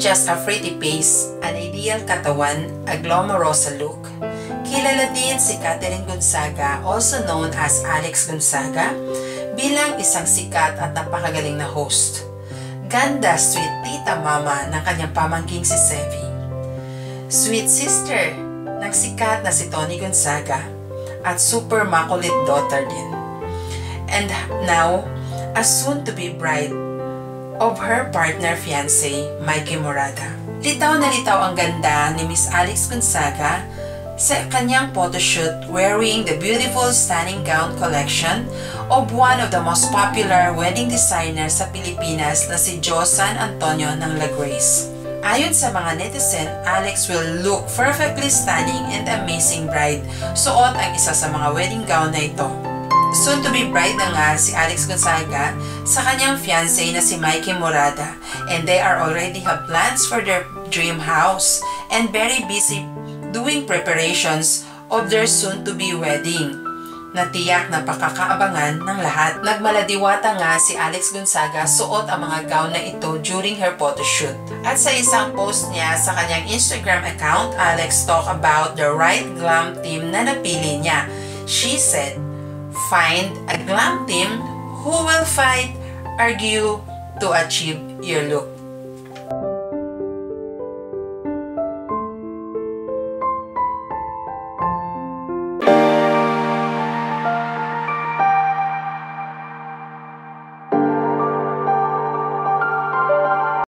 just a pretty face, an ideal katawan, a glamorosa look. Kilala din si Catherine Gonzaga, also known as Alex Gonzaga, bilang isang sikat at napakagaling na host. Ganda, sweet tita mama ng kanyang pamangking si Sevi. Sweet sister ng sikat na si Tony Gonzaga at super makulit daughter din. And now, a soon-to-be bride of her partner fiancé, Mikey Morada. Litaw na litaw ang ganda ni Miss Alex Gonzaga sa kanyang photoshoot wearing the beautiful stunning gown collection of one of the most popular wedding designers sa Pilipinas na si Jo San Antonio ng La Grace. Ayon sa mga netizen, Alex will look perfectly stunning and amazing bride. Suot ang isa sa mga wedding gown na ito. Soon to be bride na nga si Alex Gonzaga sa kanyang fiancé na si Mikey Morada and they are already have plans for their dream house and very busy doing preparations of their soon-to-be wedding na tiyak na pakakaabangan ng lahat. Nagmaladiwata nga si Alex Gonzaga suot ang mga gown na ito during her photoshoot. At sa isang post niya sa kanyang Instagram account, Alex talk about the right glam team na napili niya. She said, Find a glam team who will fight, argue to achieve your look.